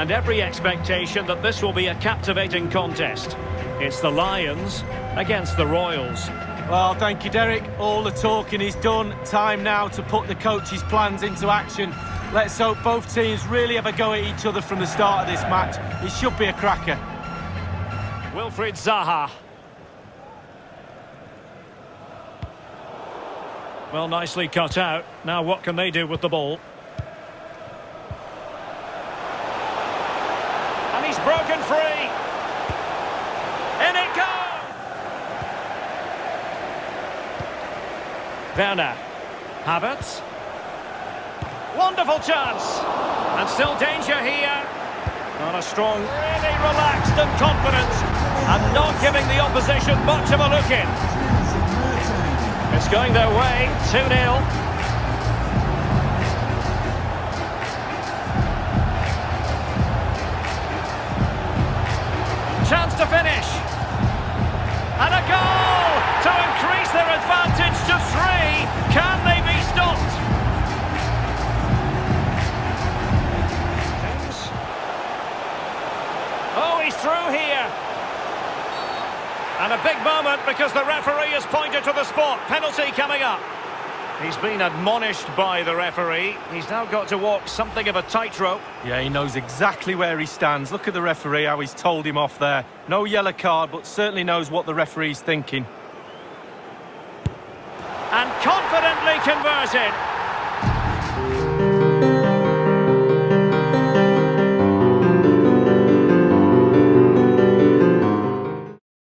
and every expectation that this will be a captivating contest. It's the Lions against the Royals. Well, thank you, Derek. All the talking is done. Time now to put the coach's plans into action. Let's hope both teams really have a go at each other from the start of this match. It should be a cracker. Wilfried Zaha. Well, nicely cut out. Now what can they do with the ball? He's broken free. In it goes! Werner. Havertz. Wonderful chance. And still danger here. Not a strong, really relaxed and confident. And not giving the opposition much of a look in. It's going their way, 2-0. To finish. And a goal to increase their advantage to three. Can they be stopped? Oh, he's through here. And a big moment because the referee has pointed to the spot. Penalty coming up. He's been admonished by the referee. He's now got to walk something of a tightrope. Yeah, he knows exactly where he stands. Look at the referee, how he's told him off there. No yellow card, but certainly knows what the referee's thinking. And confidently converted.